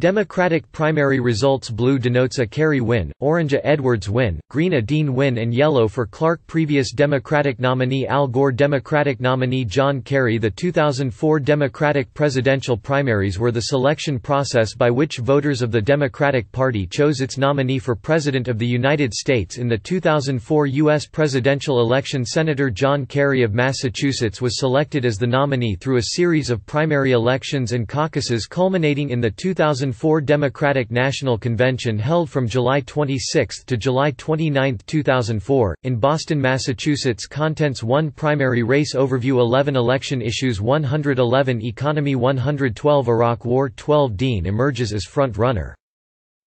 Democratic primary results blue denotes a Kerry win, orange a Edwards win, green a Dean win and yellow for Clark previous Democratic nominee Al Gore Democratic nominee John Kerry The 2004 Democratic presidential primaries were the selection process by which voters of the Democratic Party chose its nominee for President of the United States in the 2004 U.S. presidential election Senator John Kerry of Massachusetts was selected as the nominee through a series of primary elections and caucuses culminating in the 2004 2004 Democratic National Convention held from July 26 to July 29, 2004, in Boston, Massachusetts Contents 1 Primary Race Overview 11 Election Issues 111 Economy 112 Iraq War 12 Dean emerges as front-runner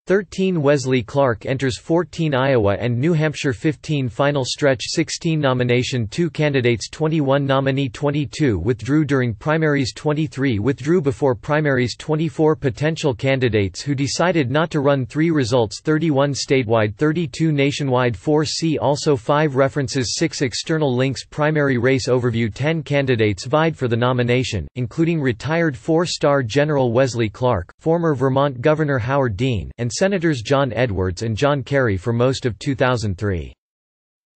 13 Wesley Clark enters 14 Iowa and New Hampshire 15 Final stretch 16 Nomination 2 Candidates 21 Nominee 22 Withdrew during primaries 23 Withdrew before primaries 24 Potential candidates who decided not to run 3 Results 31 Statewide 32 Nationwide 4 See also 5 References 6 External links Primary race overview 10 candidates vied for the nomination, including retired four-star General Wesley Clark, former Vermont Governor Howard Dean, and Senators John Edwards and John Kerry for most of 2003.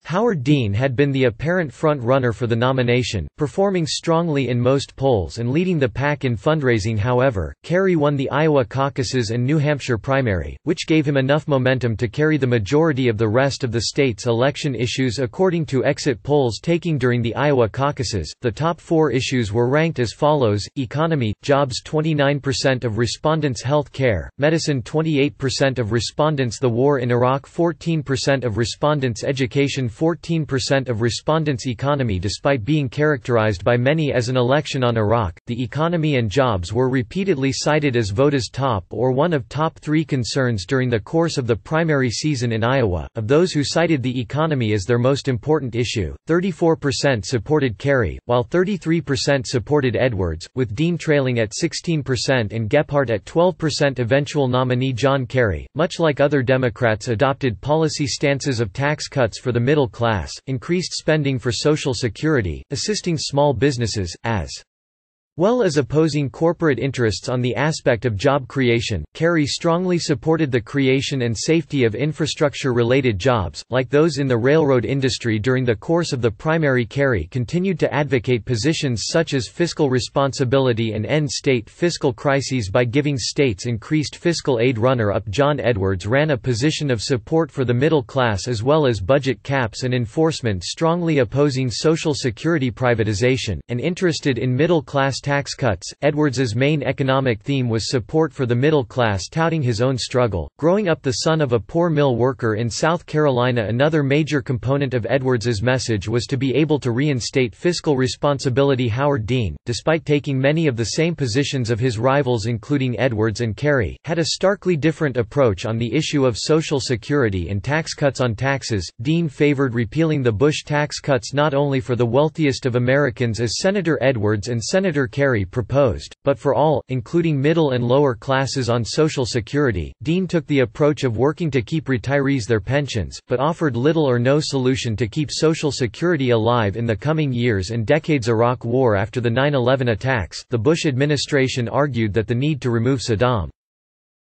Howard Dean had been the apparent front-runner for the nomination, performing strongly in most polls and leading the pack in fundraising however, Kerry won the Iowa caucuses and New Hampshire primary, which gave him enough momentum to carry the majority of the rest of the state's election issues according to exit polls taking during the Iowa caucuses. The top four issues were ranked as follows, economy, jobs 29% of respondents health care, medicine 28% of respondents the war in Iraq 14% of respondents education 14% of respondents' economy despite being characterized by many as an election on Iraq. The economy and jobs were repeatedly cited as VOTA's top or one of top three concerns during the course of the primary season in Iowa. Of those who cited the economy as their most important issue, 34% supported Kerry, while 33% supported Edwards, with Dean trailing at 16% and Gephardt at 12%. Eventual nominee John Kerry, much like other Democrats, adopted policy stances of tax cuts for the middle middle class, increased spending for Social Security, assisting small businesses, as well as opposing corporate interests on the aspect of job creation, Kerry strongly supported the creation and safety of infrastructure-related jobs, like those in the railroad industry during the course of the primary Kerry continued to advocate positions such as fiscal responsibility and end state fiscal crises by giving states increased fiscal aid runner-up. John Edwards ran a position of support for the middle class as well as budget caps and enforcement strongly opposing Social Security privatization, and interested in middle-class tax cuts. Edwards's main economic theme was support for the middle class, touting his own struggle. Growing up the son of a poor mill worker in South Carolina, another major component of Edwards's message was to be able to reinstate fiscal responsibility. Howard Dean, despite taking many of the same positions of his rivals, including Edwards and Kerry, had a starkly different approach on the issue of Social Security and tax cuts on taxes. Dean favored repealing the Bush tax cuts not only for the wealthiest of Americans as Senator Edwards and Senator Kerry proposed, but for all, including middle and lower classes on Social Security. Dean took the approach of working to keep retirees their pensions, but offered little or no solution to keep Social Security alive in the coming years and decades. Iraq War After the 9 11 attacks, the Bush administration argued that the need to remove Saddam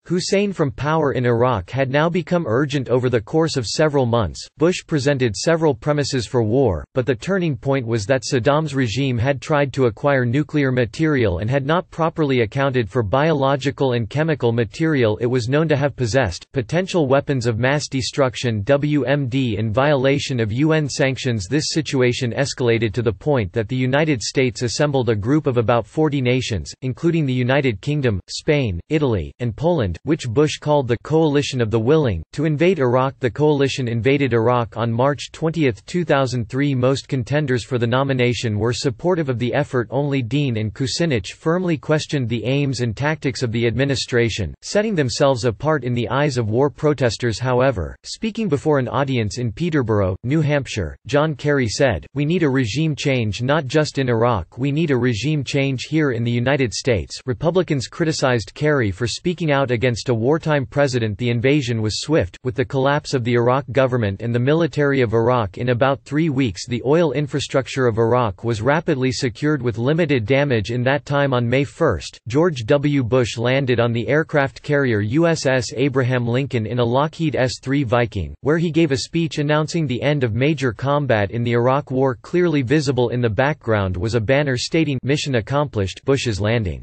Hussein from power in Iraq had now become urgent over the course of several months. Bush presented several premises for war, but the turning point was that Saddam's regime had tried to acquire nuclear material and had not properly accounted for biological and chemical material it was known to have possessed, potential weapons of mass destruction WMD in violation of UN sanctions. This situation escalated to the point that the United States assembled a group of about 40 nations, including the United Kingdom, Spain, Italy, and Poland which Bush called the Coalition of the Willing, to invade Iraq. The coalition invaded Iraq on March 20, 2003. Most contenders for the nomination were supportive of the effort. Only Dean and Kucinich firmly questioned the aims and tactics of the administration, setting themselves apart in the eyes of war protesters. However, speaking before an audience in Peterborough, New Hampshire, John Kerry said, We need a regime change not just in Iraq, we need a regime change here in the United States. Republicans criticized Kerry for speaking out against against a wartime president the invasion was swift, with the collapse of the Iraq government and the military of Iraq in about three weeks the oil infrastructure of Iraq was rapidly secured with limited damage in that time on May 1, George W. Bush landed on the aircraft carrier USS Abraham Lincoln in a Lockheed S-3 Viking, where he gave a speech announcing the end of major combat in the Iraq War clearly visible in the background was a banner stating mission accomplished Bush's landing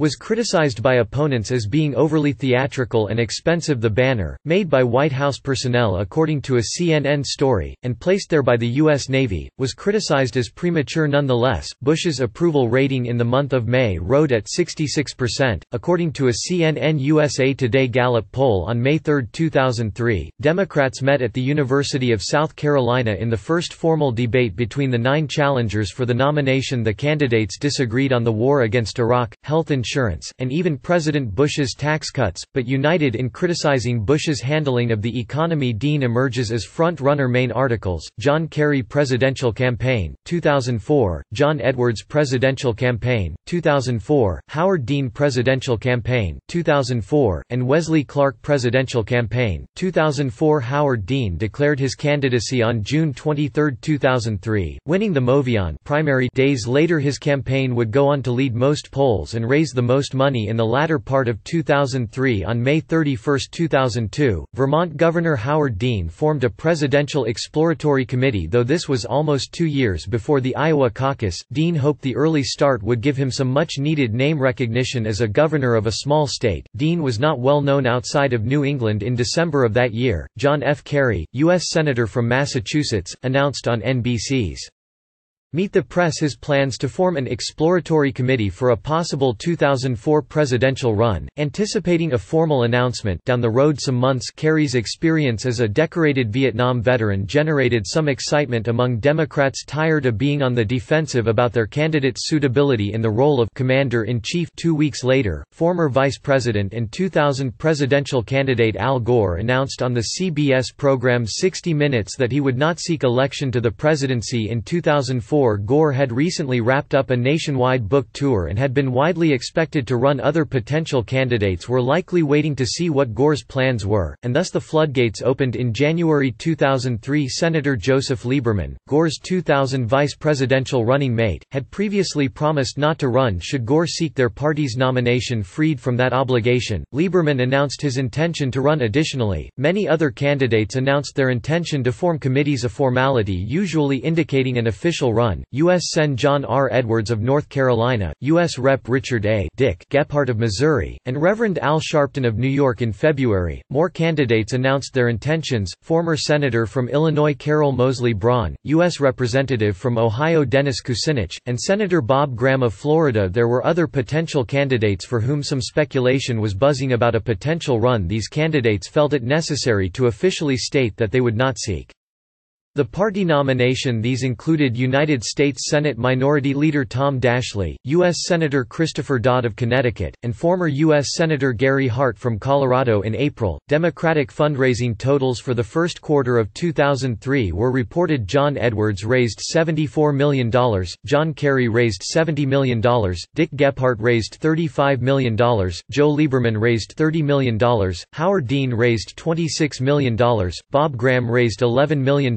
was criticized by opponents as being overly theatrical and expensive the banner, made by White House personnel according to a CNN story, and placed there by the U.S. Navy, was criticized as premature nonetheless. Bush's approval rating in the month of May rode at 66%, according to a CNN USA Today Gallup poll on May 3, 2003. Democrats met at the University of South Carolina in the first formal debate between the nine challengers for the nomination the candidates disagreed on the war against Iraq, health and insurance, and even President Bush's tax cuts, but united in criticizing Bush's handling of the economy. Dean emerges as front-runner main articles, John Kerry Presidential Campaign, 2004, John Edwards Presidential Campaign, 2004, Howard Dean Presidential Campaign, 2004, and Wesley Clark Presidential Campaign, 2004 Howard Dean declared his candidacy on June 23, 2003, winning the MoveOn primary. Days later his campaign would go on to lead most polls and raise the most money in the latter part of 2003 On May 31, 2002, Vermont Governor Howard Dean formed a presidential exploratory committee though this was almost two years before the Iowa caucus, Dean hoped the early start would give him some much-needed name recognition as a governor of a small state. Dean was not well known outside of New England in December of that year. John F. Kerry, U.S. Senator from Massachusetts, announced on NBC's Meet the Press his plans to form an exploratory committee for a possible 2004 presidential run, anticipating a formal announcement. Down the road some months Kerry's experience as a decorated Vietnam veteran generated some excitement among Democrats tired of being on the defensive about their candidate's suitability in the role of commander-in-chief. Two weeks later, former vice president and 2000 presidential candidate Al Gore announced on the CBS program 60 Minutes that he would not seek election to the presidency in 2004 Gore had recently wrapped up a nationwide book tour and had been widely expected to run. Other potential candidates were likely waiting to see what Gore's plans were, and thus the floodgates opened in January 2003 Senator Joseph Lieberman, Gore's 2000 vice presidential running mate, had previously promised not to run should Gore seek their party's nomination freed from that obligation. Lieberman announced his intention to run. Additionally, many other candidates announced their intention to form committees a formality usually indicating an official run U.S. Sen. John R. Edwards of North Carolina, U.S. Rep. Richard A. Dick Gephardt of Missouri, and Reverend Al Sharpton of New York in February. More candidates announced their intentions former Senator from Illinois Carol Moseley Braun, U.S. Representative from Ohio Dennis Kucinich, and Senator Bob Graham of Florida. There were other potential candidates for whom some speculation was buzzing about a potential run. These candidates felt it necessary to officially state that they would not seek the party nomination these included United States Senate Minority Leader Tom Daschle, U.S. Senator Christopher Dodd of Connecticut, and former U.S. Senator Gary Hart from Colorado in April. Democratic fundraising totals for the first quarter of 2003 were reported John Edwards raised $74 million, John Kerry raised $70 million, Dick Gephardt raised $35 million, Joe Lieberman raised $30 million, Howard Dean raised $26 million, Bob Graham raised $11 million,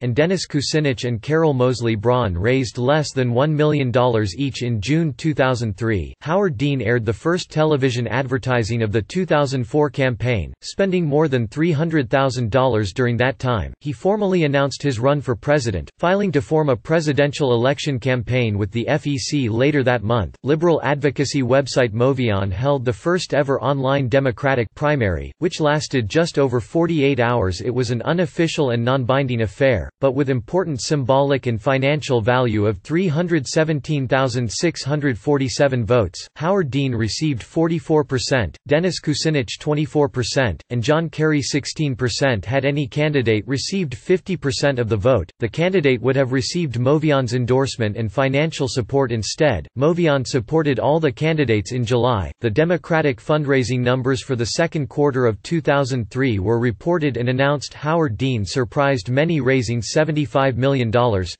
and Dennis Kucinich and Carol Moseley Braun raised less than $1 million each in June 2003. Howard Dean aired the first television advertising of the 2004 campaign, spending more than $300,000 during that time. He formally announced his run for president, filing to form a presidential election campaign with the FEC later that month. Liberal advocacy website MoveOn held the first ever online Democratic primary, which lasted just over 48 hours. It was an unofficial and non-binding affair affair, but with important symbolic and financial value of 317,647 votes. Howard Dean received 44%, Dennis Kucinich 24%, and John Kerry 16%. Had any candidate received 50% of the vote, the candidate would have received MoveOn's endorsement and financial support instead. MoveOn supported all the candidates in July. The Democratic fundraising numbers for the second quarter of 2003 were reported and announced Howard Dean surprised many raising $75 million,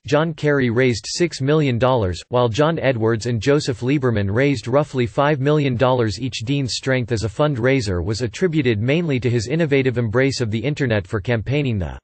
John Kerry raised $6 million, while John Edwards and Joseph Lieberman raised roughly $5 million each. Dean's strength as a fundraiser was attributed mainly to his innovative embrace of the Internet for campaigning the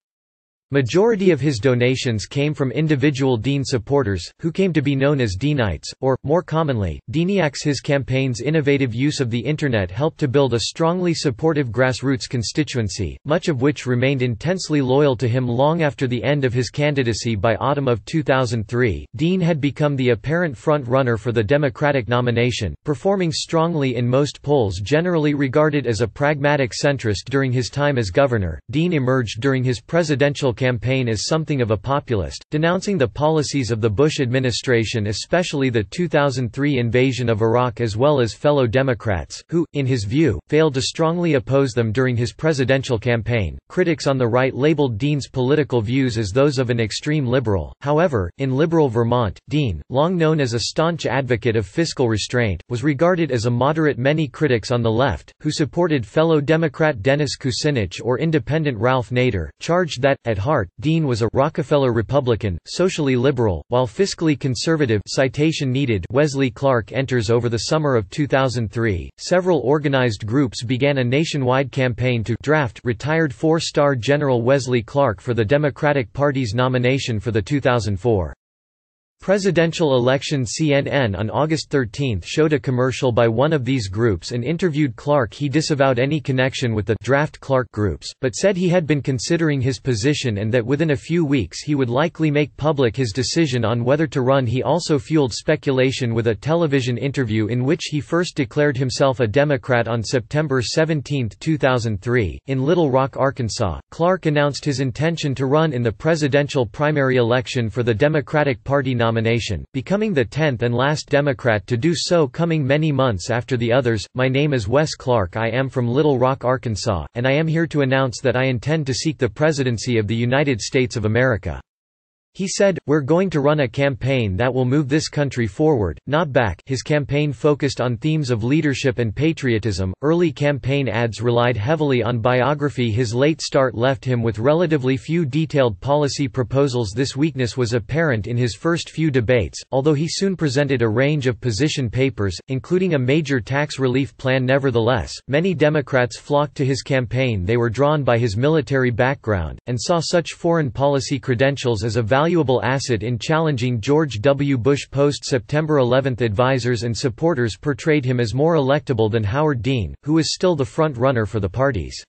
Majority of his donations came from individual Dean supporters, who came to be known as Deanites, or, more commonly, Deaniacs. His campaign's innovative use of the Internet helped to build a strongly supportive grassroots constituency, much of which remained intensely loyal to him long after the end of his candidacy by autumn of 2003. Dean had become the apparent front-runner for the Democratic nomination, performing strongly in most polls generally regarded as a pragmatic centrist during his time as governor. Dean emerged during his presidential campaign as something of a populist, denouncing the policies of the Bush administration especially the 2003 invasion of Iraq as well as fellow Democrats, who, in his view, failed to strongly oppose them during his presidential campaign. Critics on the right labeled Dean's political views as those of an extreme liberal, however, in liberal Vermont, Dean, long known as a staunch advocate of fiscal restraint, was regarded as a moderate many critics on the left, who supported fellow Democrat Dennis Kucinich or independent Ralph Nader, charged that, at heart heart, Dean was a Rockefeller Republican, socially liberal, while fiscally conservative citation needed Wesley Clark enters over the summer of 2003. Several organized groups began a nationwide campaign to draft retired four-star General Wesley Clark for the Democratic Party's nomination for the 2004 Presidential election CNN on August 13 showed a commercial by one of these groups and interviewed Clark he disavowed any connection with the draft Clark groups, but said he had been considering his position and that within a few weeks he would likely make public his decision on whether to run he also fueled speculation with a television interview in which he first declared himself a Democrat on September 17, 2003. In Little Rock, Arkansas, Clark announced his intention to run in the presidential primary election for the Democratic Party nomination nomination, becoming the tenth and last Democrat to do so coming many months after the others. My name is Wes Clark I am from Little Rock, Arkansas, and I am here to announce that I intend to seek the presidency of the United States of America. He said, We're going to run a campaign that will move this country forward, not back. His campaign focused on themes of leadership and patriotism. Early campaign ads relied heavily on biography. His late start left him with relatively few detailed policy proposals. This weakness was apparent in his first few debates, although he soon presented a range of position papers, including a major tax relief plan. Nevertheless, many Democrats flocked to his campaign. They were drawn by his military background, and saw such foreign policy credentials as a valuable asset in challenging George W. Bush post-September 11 advisers and supporters portrayed him as more electable than Howard Dean, who is still the front-runner for the parties.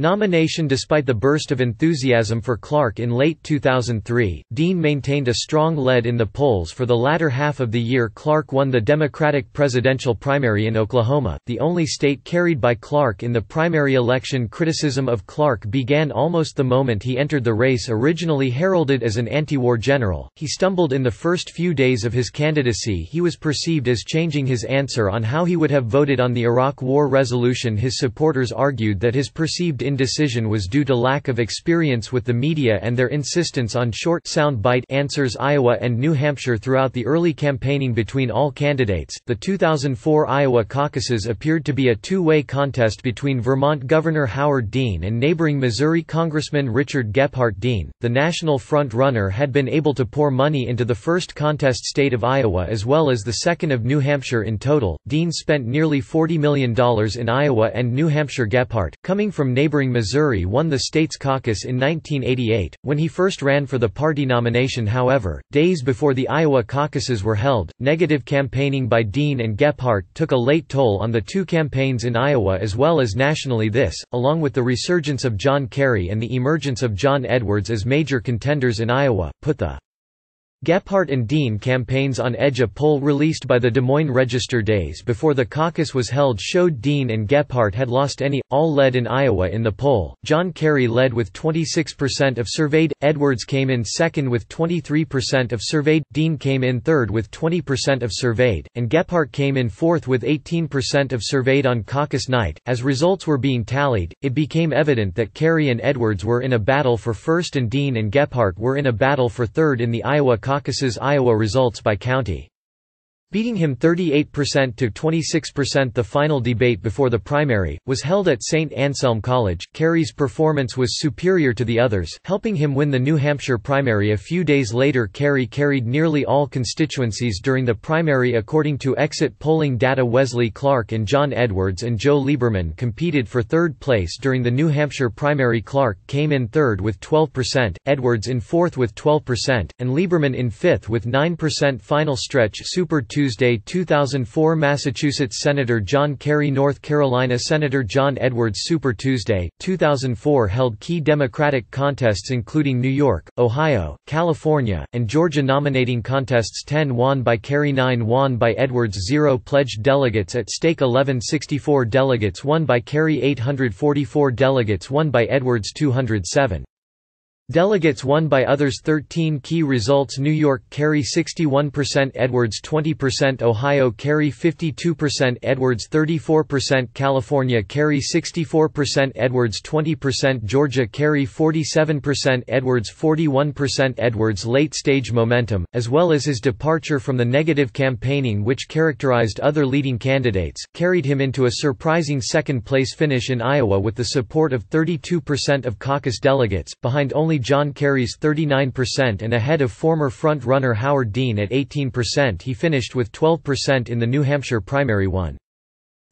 Nomination Despite the burst of enthusiasm for Clark in late 2003, Dean maintained a strong lead in the polls for the latter half of the year Clark won the Democratic presidential primary in Oklahoma, the only state carried by Clark in the primary election. Criticism of Clark began almost the moment he entered the race originally heralded as an anti-war general, he stumbled in the first few days of his candidacy. He was perceived as changing his answer on how he would have voted on the Iraq War resolution. His supporters argued that his perceived indecision was due to lack of experience with the media and their insistence on short sound-bite answers Iowa and New Hampshire throughout the early campaigning between all candidates. The 2004 Iowa caucuses appeared to be a two-way contest between Vermont Governor Howard Dean and neighboring Missouri Congressman Richard Gephardt Dean. The national front-runner had been able to pour money into the first contest state of Iowa as well as the second of New Hampshire in total. Dean spent nearly $40 million in Iowa and New Hampshire Gephardt, coming from neighboring neighboring Missouri won the state's caucus in 1988, when he first ran for the party nomination however, days before the Iowa caucuses were held, negative campaigning by Dean and Gephardt took a late toll on the two campaigns in Iowa as well as nationally. This, along with the resurgence of John Kerry and the emergence of John Edwards as major contenders in Iowa, put the Gephardt and Dean campaigns on edge A poll released by the Des Moines Register days before the caucus was held showed Dean and Gephardt had lost any, all led in Iowa in the poll. John Kerry led with 26% of surveyed, Edwards came in second with 23% of surveyed, Dean came in third with 20% of surveyed, and Gephardt came in fourth with 18% of surveyed on caucus night. As results were being tallied, it became evident that Kerry and Edwards were in a battle for first and Dean and Gephardt were in a battle for third in the Iowa caucus's Iowa results by county. Beating him 38% to 26%. The final debate before the primary was held at St. Anselm College. Kerry's performance was superior to the others, helping him win the New Hampshire primary. A few days later, Kerry carried nearly all constituencies during the primary according to exit polling data. Wesley Clark and John Edwards and Joe Lieberman competed for third place during the New Hampshire primary. Clark came in third with 12%, Edwards in fourth with 12%, and Lieberman in fifth with 9%. Final stretch Super Tuesday 2004 Massachusetts Senator John Kerry North Carolina Senator John Edwards Super Tuesday, 2004 held key Democratic contests including New York, Ohio, California, and Georgia nominating contests 10 won by Kerry 9 won by Edwards 0 pledged delegates at stake 1164 delegates won by Kerry 844 delegates won by Edwards 207. Delegates won by others 13 key results. New York Kerry 61% Edwards 20% Ohio Kerry 52% Edwards 34% California Kerry 64% Edwards 20% Georgia Kerry 47% Edwards 41% Edwards late stage momentum, as well as his departure from the negative campaigning which characterized other leading candidates, carried him into a surprising second place finish in Iowa with the support of 32% of caucus delegates, behind only John Kerry's 39% and ahead of former front-runner Howard Dean at 18% he finished with 12% in the New Hampshire primary one.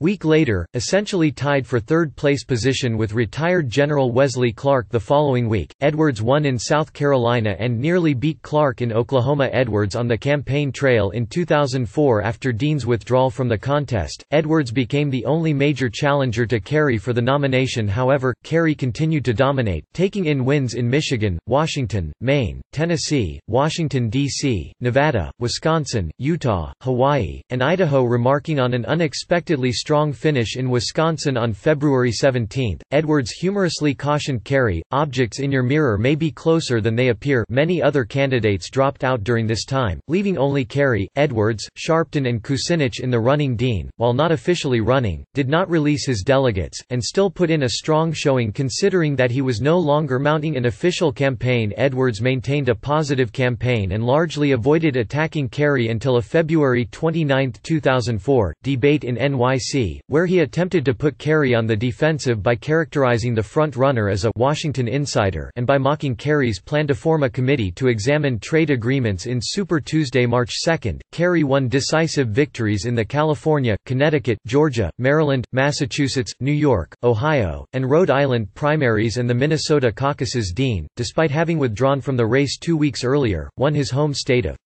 Week later, essentially tied for third-place position with retired General Wesley Clark the following week, Edwards won in South Carolina and nearly beat Clark in Oklahoma Edwards on the campaign trail in 2004 after Dean's withdrawal from the contest, Edwards became the only major challenger to Kerry for the nomination however, Kerry continued to dominate, taking in wins in Michigan, Washington, Maine, Tennessee, Washington, D.C., Nevada, Wisconsin, Utah, Hawaii, and Idaho remarking on an unexpectedly strong finish in Wisconsin on February 17. Edwards humorously cautioned Kerry, objects in your mirror may be closer than they appear many other candidates dropped out during this time, leaving only Kerry, Edwards, Sharpton and Kucinich in the running Dean, while not officially running, did not release his delegates, and still put in a strong showing considering that he was no longer mounting an official campaign Edwards maintained a positive campaign and largely avoided attacking Kerry until a February 29, 2004, debate in NYC where he attempted to put Kerry on the defensive by characterizing the front-runner as a «Washington insider» and by mocking Kerry's plan to form a committee to examine trade agreements in Super Tuesday March 2. Kerry won decisive victories in the California, Connecticut, Georgia, Maryland, Massachusetts, New York, Ohio, and Rhode Island primaries and the Minnesota caucuses Dean, despite having withdrawn from the race two weeks earlier, won his home state of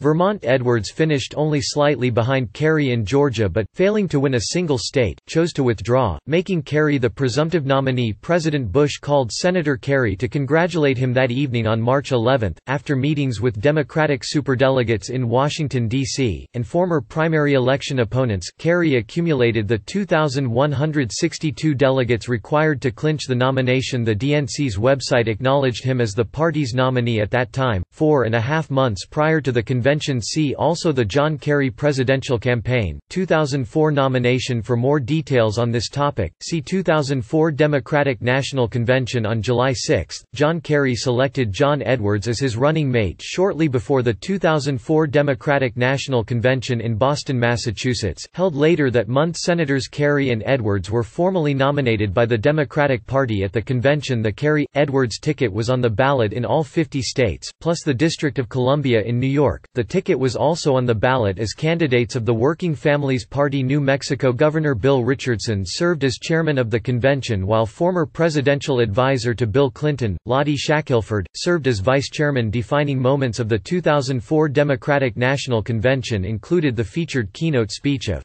Vermont Edwards finished only slightly behind Kerry in Georgia but, failing to win a single state, chose to withdraw, making Kerry the presumptive nominee President Bush called Senator Kerry to congratulate him that evening on March 11, after meetings with Democratic superdelegates in Washington, D.C., and former primary election opponents, Kerry accumulated the 2,162 delegates required to clinch the nomination The DNC's website acknowledged him as the party's nominee at that time, four and a half months prior to the convention Convention See also the John Kerry Presidential Campaign, 2004 nomination For more details on this topic, see 2004 Democratic National Convention On July 6, John Kerry selected John Edwards as his running mate shortly before the 2004 Democratic National Convention in Boston, Massachusetts, held later that month Senators Kerry and Edwards were formally nominated by the Democratic Party at the convention. The Kerry-Edwards ticket was on the ballot in all 50 states, plus the District of Columbia in New York, the ticket was also on the ballot as candidates of the Working Families Party New Mexico Governor Bill Richardson served as chairman of the convention while former presidential advisor to Bill Clinton, Lottie Shackelford, served as vice chairman defining moments of the 2004 Democratic National Convention included the featured keynote speech of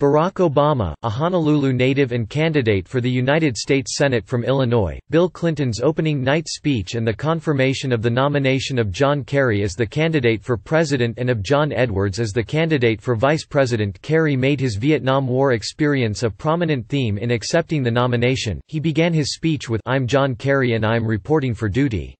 Barack Obama, a Honolulu native and candidate for the United States Senate from Illinois, Bill Clinton's opening night speech and the confirmation of the nomination of John Kerry as the candidate for president and of John Edwards as the candidate for vice president Kerry made his Vietnam War experience a prominent theme in accepting the nomination. He began his speech with I'm John Kerry and I'm reporting for duty.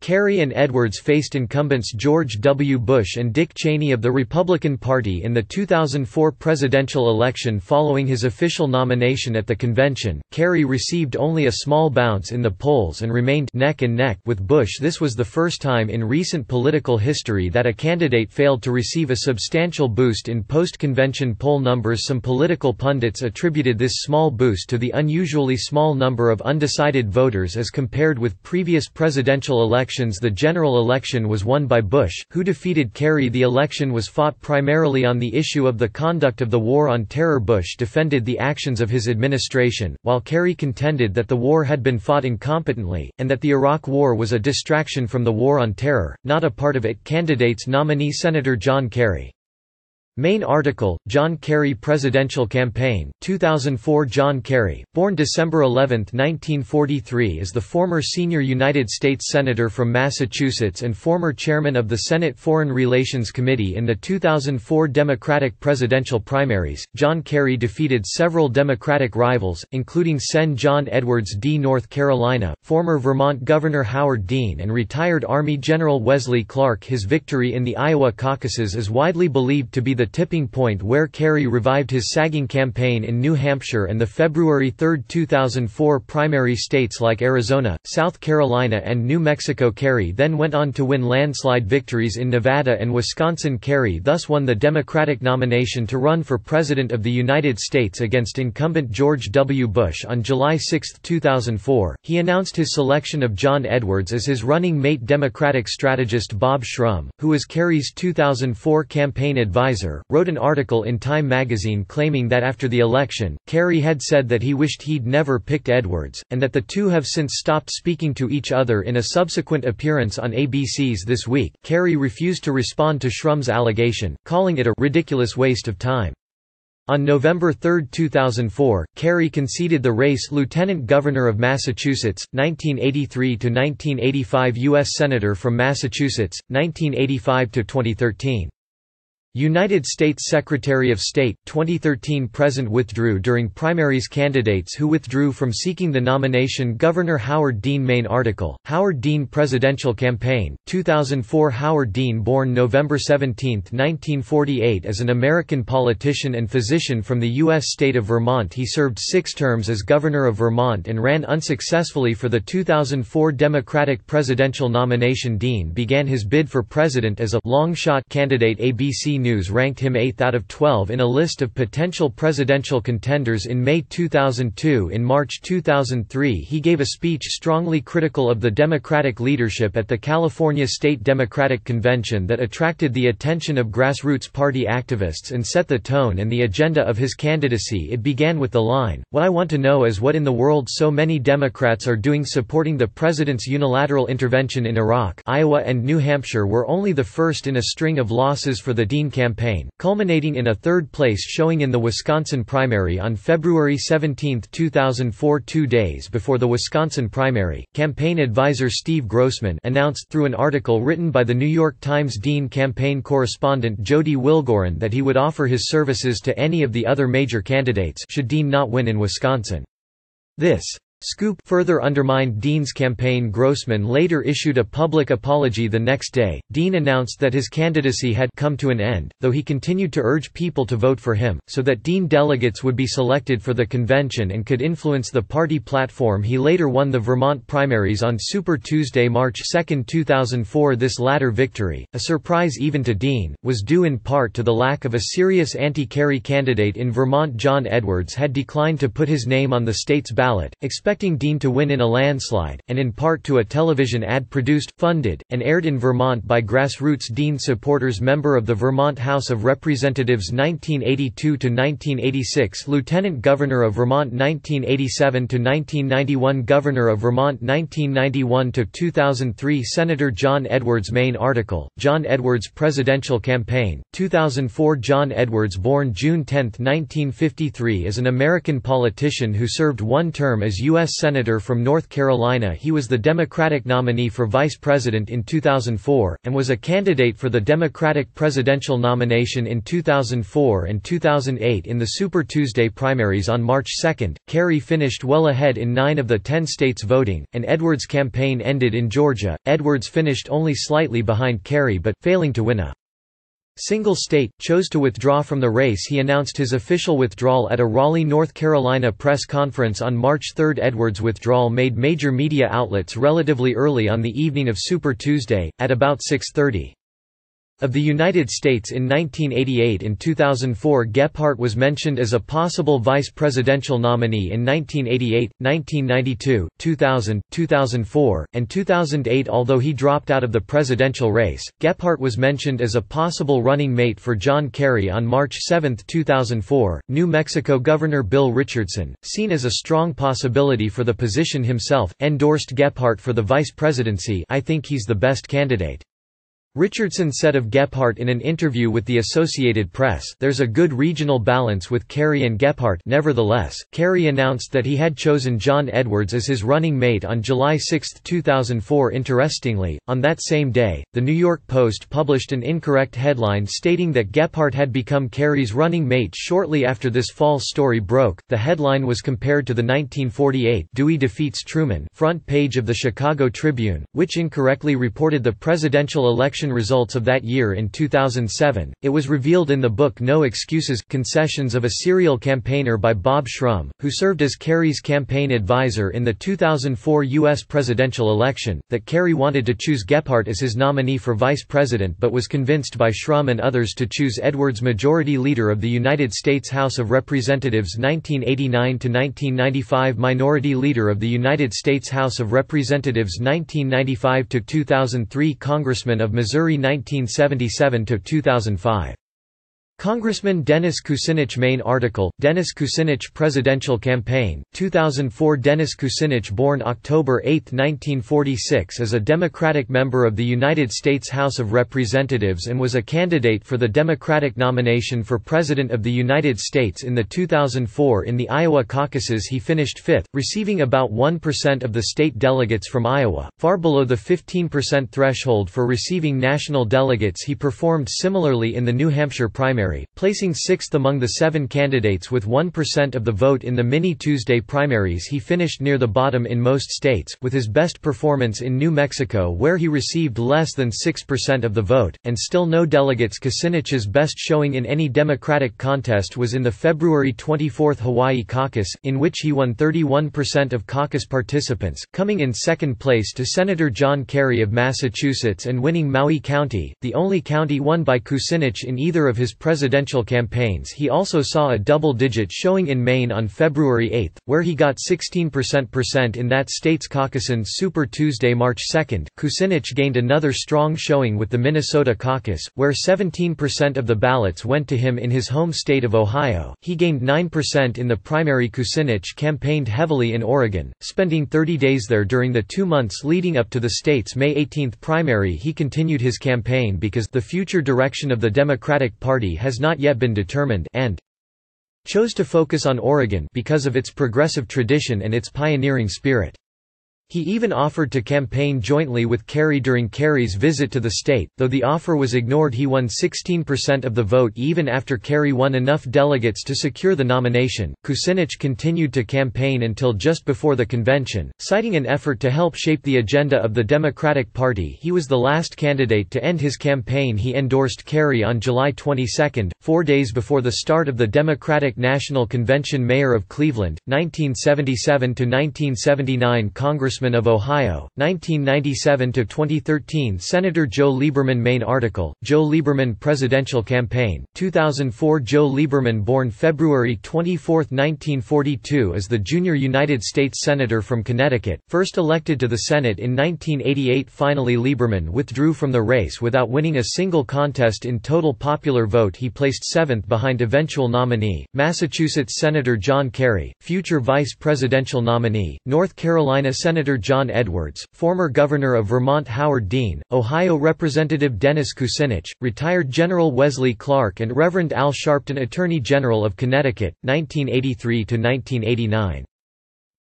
Kerry and Edwards faced incumbents George W. Bush and Dick Cheney of the Republican Party in the 2004 presidential election following his official nomination at the convention. Kerry received only a small bounce in the polls and remained neck and neck with Bush. This was the first time in recent political history that a candidate failed to receive a substantial boost in post-convention poll numbers. Some political pundits attributed this small boost to the unusually small number of undecided voters as compared with previous presidential elections elections the general election was won by Bush, who defeated Kerry. The election was fought primarily on the issue of the conduct of the War on Terror. Bush defended the actions of his administration, while Kerry contended that the war had been fought incompetently, and that the Iraq War was a distraction from the War on Terror, not a part of it. Candidates nominee Senator John Kerry Main article, John Kerry Presidential Campaign, 2004 John Kerry, born December 11, 1943 is the former senior United States Senator from Massachusetts and former chairman of the Senate Foreign Relations Committee in the 2004 Democratic presidential primaries. John Kerry defeated several Democratic rivals, including Sen. John Edwards D. North Carolina, former Vermont Governor Howard Dean and retired Army General Wesley Clark. His victory in the Iowa caucuses is widely believed to be the tipping point where Kerry revived his sagging campaign in New Hampshire and the February 3, 2004 primary states like Arizona, South Carolina and New Mexico Kerry then went on to win landslide victories in Nevada and Wisconsin Kerry thus won the Democratic nomination to run for President of the United States against incumbent George W. Bush on July 6, 2004. He announced his selection of John Edwards as his running mate Democratic strategist Bob Shrum, who was Kerry's 2004 campaign advisor, wrote an article in Time magazine claiming that after the election, Kerry had said that he wished he'd never picked Edwards, and that the two have since stopped speaking to each other in a subsequent appearance on ABC's This Week. Kerry refused to respond to Shrum's allegation, calling it a ridiculous waste of time. On November 3, 2004, Kerry conceded the race Lieutenant Governor of Massachusetts, 1983–1985 U.S. Senator from Massachusetts, 1985–2013. United States Secretary of State, 2013 Present withdrew during primaries Candidates who withdrew from seeking the nomination Governor Howard Dean Main article, Howard Dean Presidential Campaign, 2004 Howard Dean born November 17, 1948 as an American politician and physician from the U.S. state of Vermont he served six terms as Governor of Vermont and ran unsuccessfully for the 2004 Democratic presidential nomination Dean began his bid for president as a long-shot candidate ABC News ranked him 8th out of 12 in a list of potential presidential contenders in May 2002. In March 2003, he gave a speech strongly critical of the Democratic leadership at the California State Democratic Convention that attracted the attention of grassroots party activists and set the tone and the agenda of his candidacy. It began with the line, What I want to know is what in the world so many Democrats are doing supporting the president's unilateral intervention in Iraq. Iowa and New Hampshire were only the first in a string of losses for the Dean campaign, culminating in a third place showing in the Wisconsin primary on February 17, 2004 two days before the Wisconsin primary, campaign advisor Steve Grossman announced through an article written by the New York Times Dean campaign correspondent Jody Wilgoren that he would offer his services to any of the other major candidates should Dean not win in Wisconsin. This Scoop further undermined Dean's campaign. Grossman later issued a public apology the next day. Dean announced that his candidacy had come to an end, though he continued to urge people to vote for him, so that Dean delegates would be selected for the convention and could influence the party platform. He later won the Vermont primaries on Super Tuesday March 2, 2004 This latter victory, a surprise even to Dean, was due in part to the lack of a serious anti-Kerry candidate in Vermont. John Edwards had declined to put his name on the state's ballot, Dean to win in a landslide, and in part to a television ad produced, funded, and aired in Vermont by grassroots Dean supporters member of the Vermont House of Representatives 1982–1986 Lieutenant Governor of Vermont 1987–1991 Governor of Vermont 1991–2003 Senator John Edwards Main article, John Edwards Presidential Campaign, 2004 John Edwards born June 10, 1953 is an American politician who served one term as U.S. U.S. Senator from North Carolina he was the Democratic nominee for Vice President in 2004, and was a candidate for the Democratic presidential nomination in 2004 and 2008 in the Super Tuesday primaries on March 2. Kerry finished well ahead in nine of the ten states voting, and Edwards' campaign ended in Georgia. Edwards finished only slightly behind Kerry but, failing to win a single state, chose to withdraw from the race he announced his official withdrawal at a Raleigh, North Carolina press conference on March 3. Edwards' withdrawal made major media outlets relatively early on the evening of Super Tuesday, at about 6.30. Of the United States in 1988 and 2004 Gephardt was mentioned as a possible vice presidential nominee in 1988, 1992, 2000, 2004, and 2008 although he dropped out of the presidential race. Gephardt was mentioned as a possible running mate for John Kerry on March 7, 2004. New Mexico Governor Bill Richardson, seen as a strong possibility for the position himself, endorsed Gephardt for the vice presidency I think he's the best candidate. Richardson said of Gephardt in an interview with the Associated Press there's a good regional balance with Kerry and Gephardt nevertheless, Kerry announced that he had chosen John Edwards as his running mate on July 6, 2004 Interestingly, on that same day, The New York Post published an incorrect headline stating that Gephardt had become Kerry's running mate shortly after this false story broke. The headline was compared to the 1948 Dewey defeats Truman front page of the Chicago Tribune, which incorrectly reported the presidential election election results of that year in 2007. It was revealed in the book No Excuses Concessions of a Serial Campaigner by Bob Shrum, who served as Kerry's campaign advisor in the 2004 U.S. presidential election, that Kerry wanted to choose Gephardt as his nominee for vice president but was convinced by Shrum and others to choose Edwards Majority Leader of the United States House of Representatives 1989–1995 Minority Leader of the United States House of Representatives 1995–2003 Congressman of Missouri Missouri 1977–2005 Congressman Dennis Kucinich main article, Dennis Kucinich Presidential Campaign, 2004 Dennis Kucinich born October 8, 1946 is a Democratic member of the United States House of Representatives and was a candidate for the Democratic nomination for President of the United States in the 2004 in the Iowa caucuses he finished fifth, receiving about 1% of the state delegates from Iowa, far below the 15% threshold for receiving national delegates he performed similarly in the New Hampshire primary primary, placing sixth among the seven candidates with 1% of the vote in the mini-Tuesday primaries he finished near the bottom in most states, with his best performance in New Mexico where he received less than 6% of the vote, and still no delegates Kucinich's best showing in any Democratic contest was in the February 24 Hawaii caucus, in which he won 31% of caucus participants, coming in second place to Senator John Kerry of Massachusetts and winning Maui County, the only county won by Kucinich in either of his presidential presidential campaigns he also saw a double-digit showing in Maine on February 8, where he got 16% in that state's caucusin Super Tuesday March 2. Kucinich gained another strong showing with the Minnesota caucus, where 17% of the ballots went to him in his home state of Ohio. He gained 9% in the primary Kucinich campaigned heavily in Oregon, spending 30 days there during the two months leading up to the state's May 18 primary he continued his campaign because the future direction of the Democratic Party has has not yet been determined and chose to focus on Oregon because of its progressive tradition and its pioneering spirit. He even offered to campaign jointly with Kerry during Kerry's visit to the state, though the offer was ignored. He won 16% of the vote even after Kerry won enough delegates to secure the nomination. Kucinich continued to campaign until just before the convention, citing an effort to help shape the agenda of the Democratic Party. He was the last candidate to end his campaign. He endorsed Kerry on July 22, four days before the start of the Democratic National Convention Mayor of Cleveland, 1977–1979 Congress Congressman of Ohio, 1997–2013 Senator Joe Lieberman Main article, Joe Lieberman Presidential Campaign, 2004 Joe Lieberman born February 24, 1942 is the junior United States Senator from Connecticut, first elected to the Senate in 1988 Finally Lieberman withdrew from the race without winning a single contest in total popular vote. He placed seventh behind eventual nominee, Massachusetts Senator John Kerry, future vice presidential nominee, North Carolina Senator Senator John Edwards, former Governor of Vermont Howard Dean, Ohio Representative Dennis Kucinich, retired General Wesley Clark and Reverend Al Sharpton Attorney General of Connecticut, 1983–1989.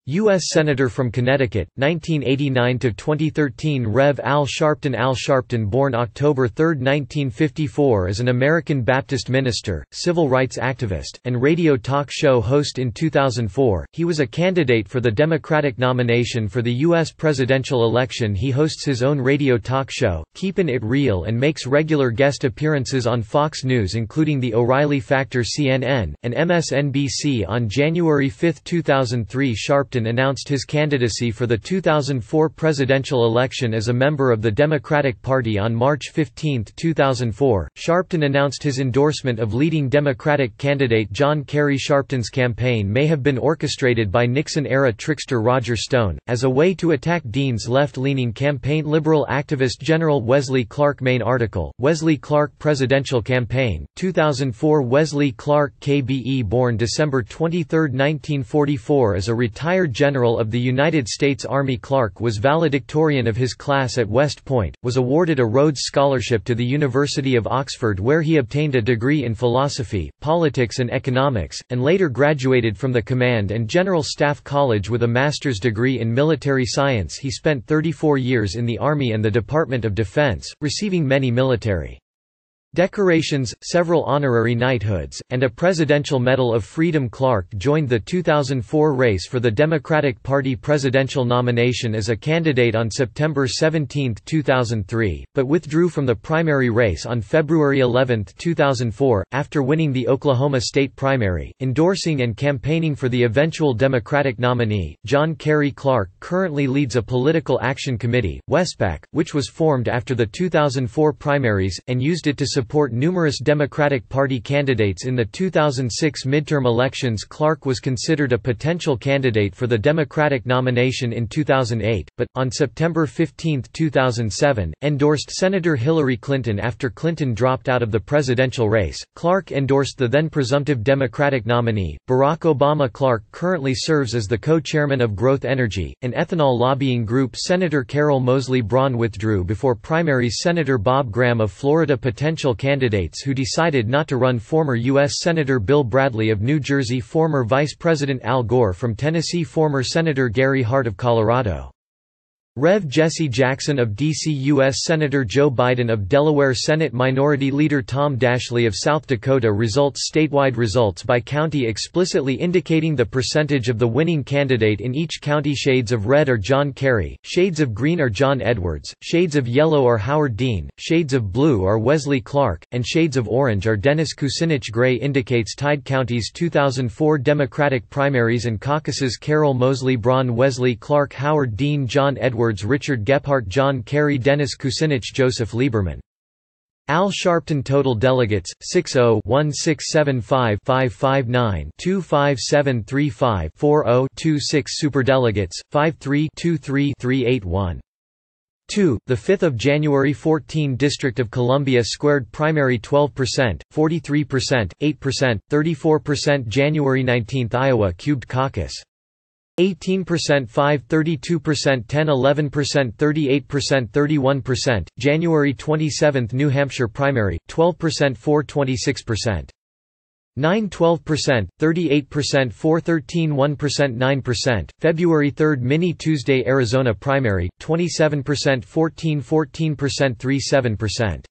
U.S. Senator from Connecticut, 1989–2013 Rev. Al Sharpton Al Sharpton born October 3, 1954 is an American Baptist minister, civil rights activist, and radio talk show host in 2004. He was a candidate for the Democratic nomination for the U.S. presidential election He hosts his own radio talk show, Keepin' It Real and makes regular guest appearances on Fox News including The O'Reilly Factor CNN, and MSNBC on January 5, 2003 Sharpton Sharpton announced his candidacy for the 2004 presidential election as a member of the Democratic Party on March 15, 2004. Sharpton announced his endorsement of leading Democratic candidate John Kerry. Sharpton's campaign may have been orchestrated by Nixon era trickster Roger Stone, as a way to attack Dean's left leaning campaign. Liberal activist General Wesley Clark. Main article Wesley Clark Presidential Campaign, 2004 Wesley Clark KBE born December 23, 1944 as a retired general of the United States Army Clark was valedictorian of his class at West Point, was awarded a Rhodes Scholarship to the University of Oxford where he obtained a degree in philosophy, politics and economics, and later graduated from the Command and General Staff College with a master's degree in military science. He spent 34 years in the Army and the Department of Defense, receiving many military Decorations, several honorary knighthoods, and a Presidential Medal of Freedom Clark joined the 2004 race for the Democratic Party presidential nomination as a candidate on September 17, 2003, but withdrew from the primary race on February 11, 2004, after winning the Oklahoma state primary, endorsing and campaigning for the eventual Democratic nominee. John Kerry Clark currently leads a political action committee, WESPAC, which was formed after the 2004 primaries, and used it to support numerous Democratic Party candidates in the 2006 midterm elections Clark was considered a potential candidate for the Democratic nomination in 2008, but, on September 15, 2007, endorsed Senator Hillary Clinton after Clinton dropped out of the presidential race. Clark endorsed the then presumptive Democratic nominee, Barack Obama Clark currently serves as the co-chairman of Growth Energy, an ethanol lobbying group Senator Carol Moseley Braun withdrew before primaries Senator Bob Graham of Florida potential presidential candidates who decided not to run former U.S. Senator Bill Bradley of New Jersey former Vice President Al Gore from Tennessee former Senator Gary Hart of Colorado Rev. Jesse Jackson of D.C. U.S. Senator Joe Biden of Delaware Senate Minority Leader Tom Daschle of South Dakota Results Statewide results by county explicitly indicating the percentage of the winning candidate in each county Shades of red are John Kerry, shades of green are John Edwards, shades of yellow are Howard Dean, shades of blue are Wesley Clark, and shades of orange are Dennis Kucinich Gray indicates Tied County's 2004 Democratic primaries and caucuses Carol Moseley Braun Wesley Clark Howard Dean John Edwards Edwards Richard Gephardt John Kerry Dennis Kucinich Joseph Lieberman Al Sharpton Total Delegates 60-1675-559-25735-40-26 Superdelegates 53-23-381 2. The 5th of January 14 District of Columbia squared primary 12%, 43%, 8%, 34% January 19 Iowa cubed caucus 18% 5 32% 10 11% 38% 31%, January 27 New Hampshire primary, 12% 4 26%. 9 12%, 38% 4 13 1% 9%, February 3 Mini Tuesday Arizona primary, 27% 14 14% 3 7%.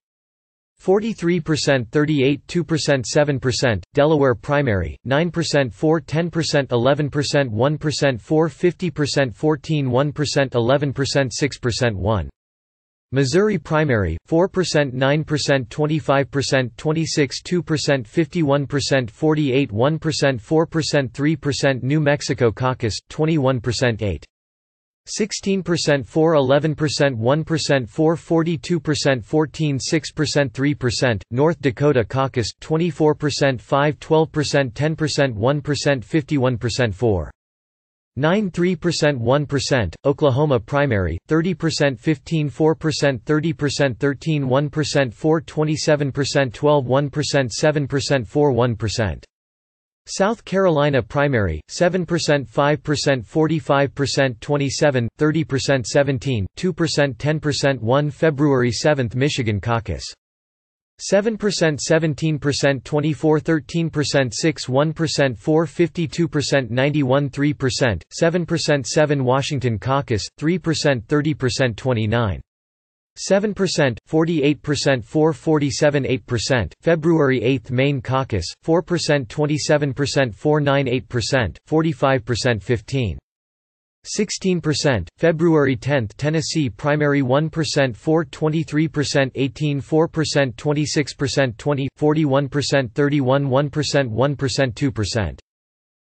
43% 38 2% 7%, Delaware primary, 9% 4 10% 11% 1% 4 50% 14 1% 11% 6% 1. Missouri primary, 4% 9% 25% 26 2% 51% 48 1% 4% 3% New Mexico caucus, 21% 8. 16% 4 11% 1% 4 42% 14 6% 3%, North Dakota caucus 24% 5 12% 10% 1% 51% 4 9 3% 1%, Oklahoma primary, 30% 15 4% 30% 13 1% 4 27% 12 1% 7% 4 1%. South Carolina primary, 7% 5% 45% 27, 30% 17, 2% 10% 1 February 7 Michigan caucus. 7% 17% 24 13% 6 1% 4 52% 91 3% 7% 7 Washington Caucus 3% 30% 29 7%, 48% 4 47 8%, February 8 Maine Caucus, 4% 27% 4 9 8%, 45% 15 16%, February 10 Tennessee primary 1% 4 23% 18 4% 26% 20, 41% 31 1% 1% 2%.